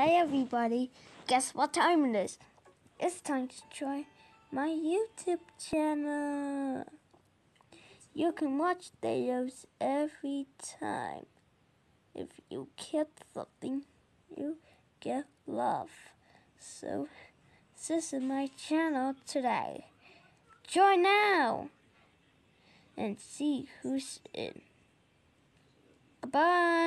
Hey everybody, guess what time it is? It's time to try my YouTube channel. You can watch videos every time. If you get something, you get love. So, this is my channel today. Join now and see who's in. Goodbye.